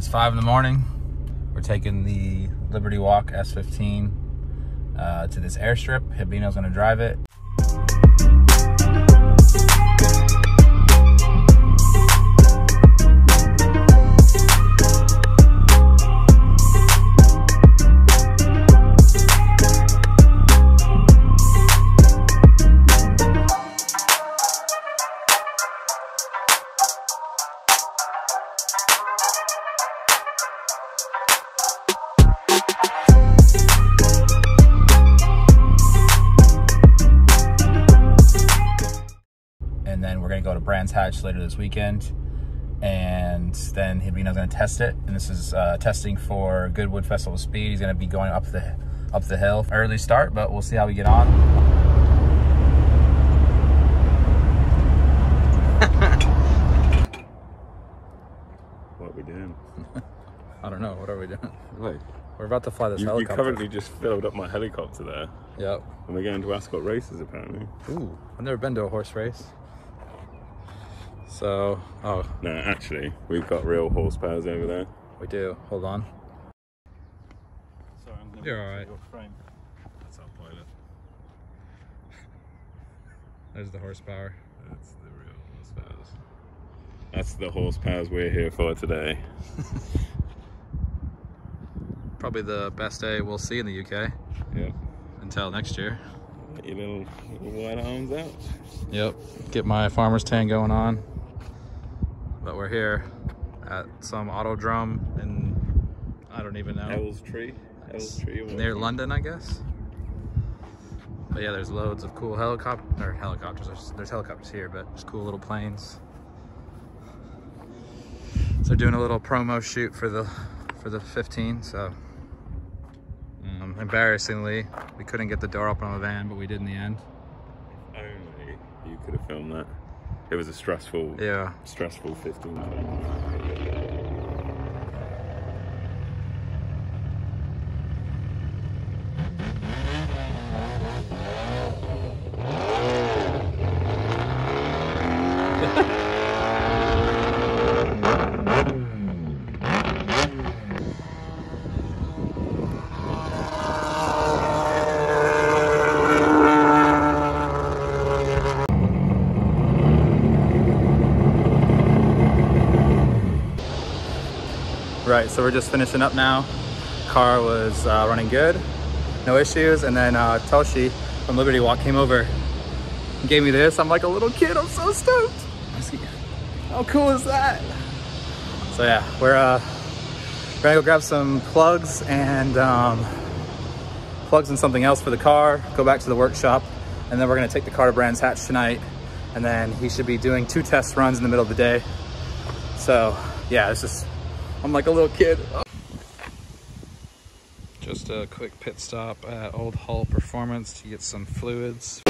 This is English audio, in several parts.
it's five in the morning. We're taking the Liberty Walk S15 uh, to this airstrip. Hibino's gonna drive it. Gonna go to Brands Hatch later this weekend. And then Hibino's gonna test it, and this is uh, testing for Goodwood Festival of speed. He's gonna be going up the up the hill. Early start, but we'll see how we get on. What are we doing? I don't know. What are we doing? Wait, We're about to fly this you, you helicopter. currently just filled up my helicopter there, Yep. and we're going to Ascot races apparently. Ooh, I've never been to a horse race. So, oh, No, actually, we've got real horsepowers over there. we do. Hold on. Sorry, I'm You're all right. Your frame. That's our pilot. There's the horsepower. That's the real horsepowers. That's the horsepowers we're here for today. Probably the best day we'll see in the UK Yep. until next year. Get your little, little white arms out. Yep. Get my farmer's tan going on. But we're here at some autodrome in, I don't even know. Elstree. Ells tree. Near. London, I guess. But yeah, there's loads of cool helicopter or helicopters. There's, there's helicopters here, but there's cool little planes. So they're doing a little promo shoot for the for the 15. So embarrassingly, we couldn't get the door open on the van, but we did in the end. If Only you could have filmed that. It was a stressful, Yeah. stressful 15 minutes. Right, so we're just finishing up now. Car was uh, running good, no issues. And then uh, Toshi from Liberty Walk came over and gave me this. I'm like a little kid, I'm so stoked. How cool is that? So yeah, we're, uh, gonna go grab some plugs and um, plugs and something else for the car, go back to the workshop, and then we're gonna take the car to Brands Hatch tonight. And then he should be doing two test runs in the middle of the day. So yeah, it's just, I'm like a little kid. Just a quick pit stop at Old Hull Performance to get some fluids.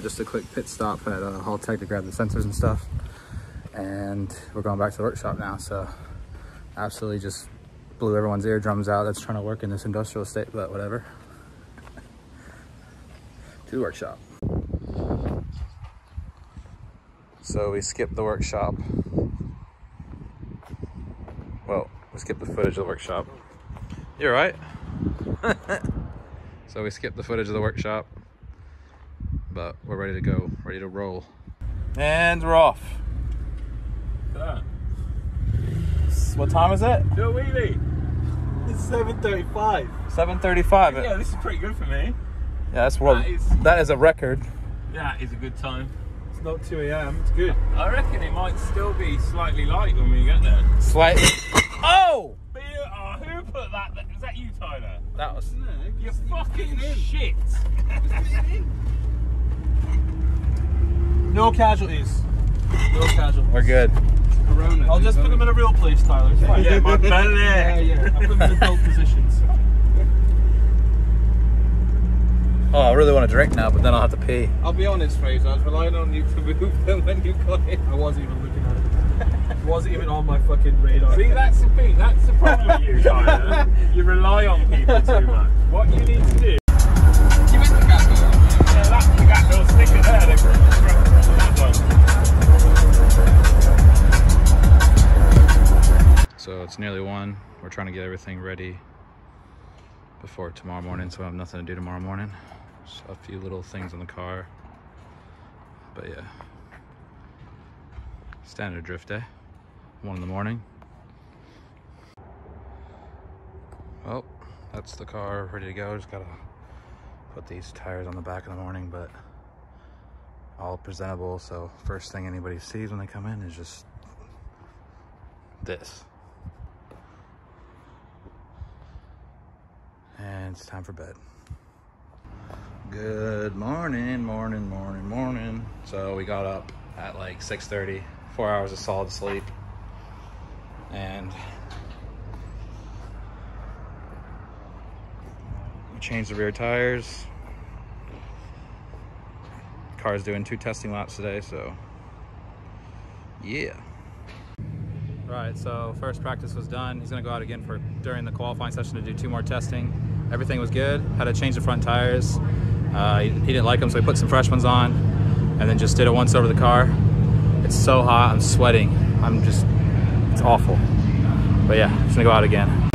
Yeah, just a quick pit stop at uh, Haltech to grab the sensors and stuff. And we're going back to the workshop now. So absolutely just blew everyone's eardrums out that's trying to work in this industrial estate, but whatever. to the workshop. So we skipped the workshop. Well, we skipped the footage of the workshop. You're right. so we skipped the footage of the workshop, but we're ready to go, ready to roll. And we're off. Look at that. What time is it? Do a wheelie. It's 7.35. 7:35. Yeah, this is pretty good for me. Yeah, that's world. That is- That is a record. That is a good time. It's not 2 a.m. It's good. I reckon it might still be slightly light when we get there. Slightly. Oh, But you, oh, who put that? Was that you, Tyler? that was. You fucking shit. No casualties. No casualties. We're good. Corona. I'll just put them in a real place, Tyler. It's fine. yeah, my belly. yeah, yeah. I'll put them in adult positions. Oh, I really want to drink now, but then I'll have to pee. I'll be honest, Fraser. I was relying on you to move them when you got in. I wasn't even looking at it. It wasn't even on my fucking radar. See, that's the thing. That's the problem with you, Tyler. You rely on people too much. What you need to do. Nearly one. We're trying to get everything ready before tomorrow morning, so I have nothing to do tomorrow morning. Just a few little things in the car. But yeah. Standard drift day. One in the morning. Well, that's the car ready to go. Just gotta put these tires on the back in the morning, but all presentable. So first thing anybody sees when they come in is just this. And it's time for bed. Good morning, morning, morning, morning. So we got up at like 6.30, four hours of solid sleep. And we changed the rear tires. Car's doing two testing laps today, so yeah. Right, so first practice was done. He's gonna go out again for during the qualifying session to do two more testing. Everything was good. Had to change the front tires. Uh, he, he didn't like them, so he put some fresh ones on, and then just did it once over the car. It's so hot, I'm sweating. I'm just, it's awful. But yeah, he's gonna go out again.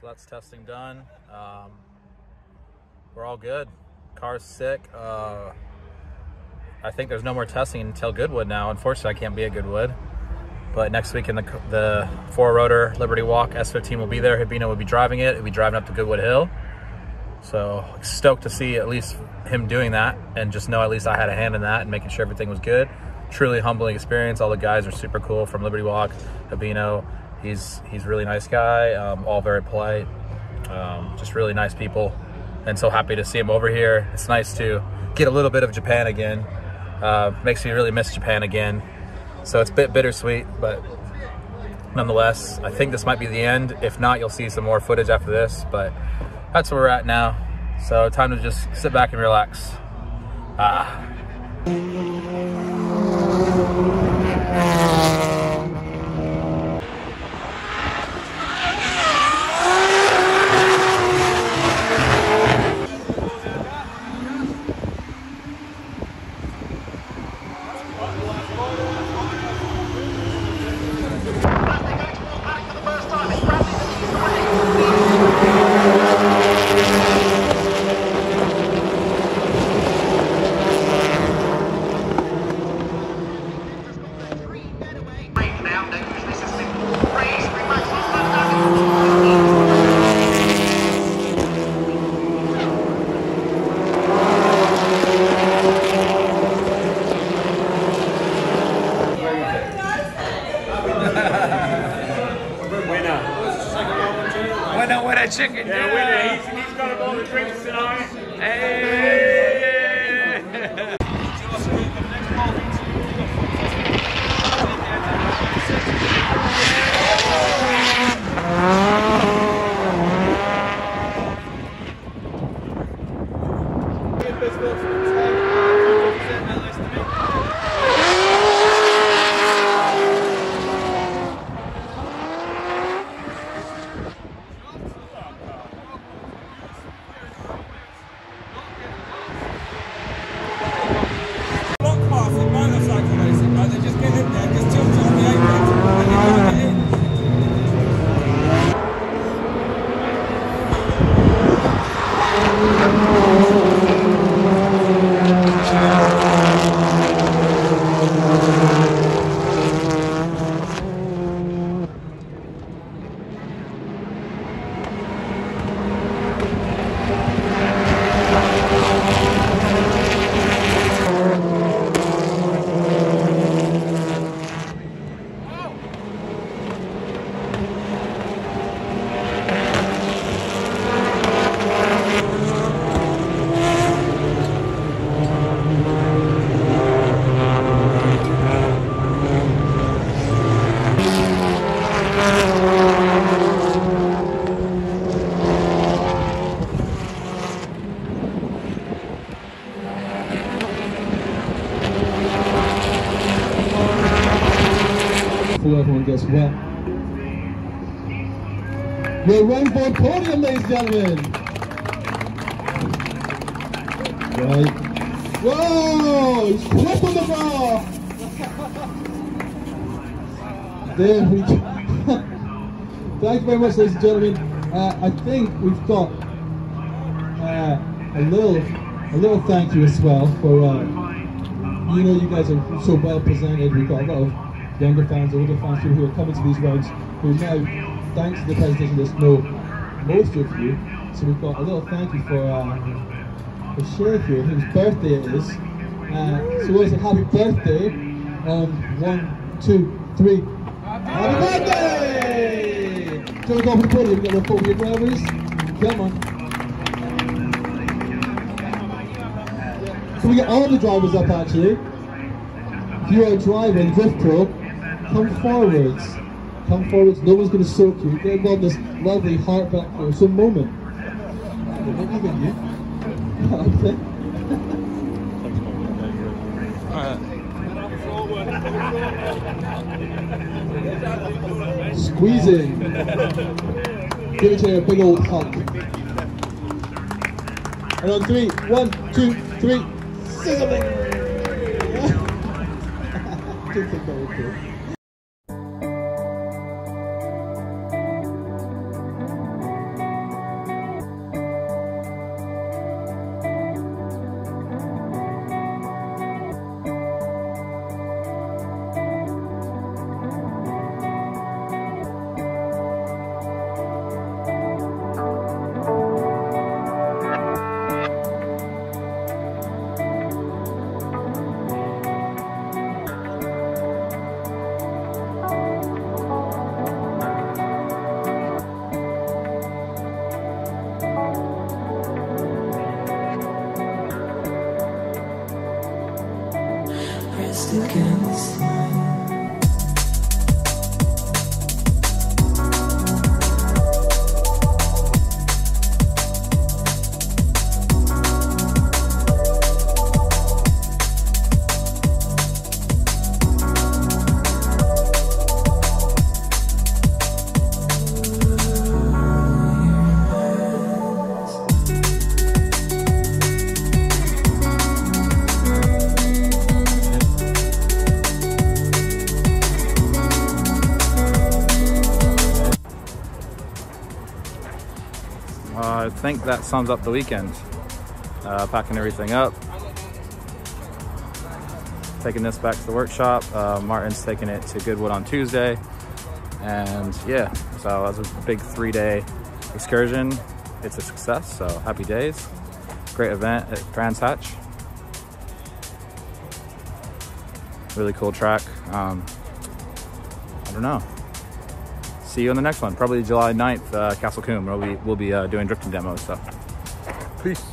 So that's testing done. Um, we're all good. Car's sick. Uh, I think there's no more testing until Goodwood now. Unfortunately, I can't be at Goodwood. But next week in the the four rotor Liberty Walk S15 will be there. Hibino will be driving it. He'll be driving up to Goodwood Hill. So stoked to see at least him doing that and just know at least I had a hand in that and making sure everything was good. Truly humbling experience. All the guys are super cool from Liberty Walk. Hibino, he's he's really nice guy. Um, all very polite. Um, just really nice people. And so happy to see him over here. It's nice to get a little bit of Japan again. Uh, makes me really miss Japan again. So it's a bit bittersweet, but nonetheless, I think this might be the end. If not, you'll see some more footage after this, but that's where we're at now. So time to just sit back and relax. Ah. Chicken. Yeah, winner. He's, he's got him all the drinks tonight. Hey. block pass in motorcycle racing, right? They just get in there, just tilt it on the apex, and you can't get in. before everyone gets wet. Your rainbow podium, ladies and gentlemen. Right. Whoa! He's flip the bar! there we go. Thank you very much, ladies and gentlemen. Uh, I think we've got uh, a little, a little thank you as well for. Uh, you know, you guys are so well presented. We've got a lot of younger fans, older fans, people who are coming to these rounds who now, thanks to the presentation, just know most of you. So we've got a little thank you for uh, for Sherfield, whose birthday it is. Uh, so we'll say happy birthday on one, two, three. Happy birthday! So we go the podium, get the podium drivers. Come on. Can we get all the drivers up actually? If you are driving Drift Pro, come forwards. Come forwards, no one's going to soak you. Get involved in this lovely heartfelt wholesome moment. Not even you. Okay. Squeezing. Give each other a big old hug. And on three, one, two, three, say something. Didn't think that. Against mine. Think that sums up the weekend. Uh, packing everything up. Taking this back to the workshop. Uh, Martin's taking it to Goodwood on Tuesday. And yeah, so that was a big three day excursion. It's a success, so happy days. Great event at Brands Hatch. Really cool track. Um, I don't know. See you on the next one. Probably July 9th, uh, Castle Combe, where we, we'll be uh, doing drifting demos. So, peace.